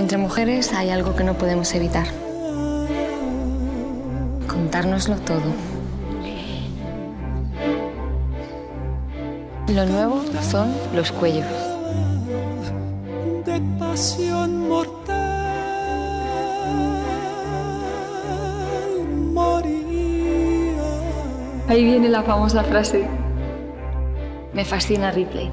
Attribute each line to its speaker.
Speaker 1: Entre mujeres hay algo que no podemos evitar. Contárnoslo todo. Lo nuevo son los cuellos.
Speaker 2: de pasión mortal moría.
Speaker 3: Ahí viene la famosa frase.
Speaker 1: Me fascina Ripley.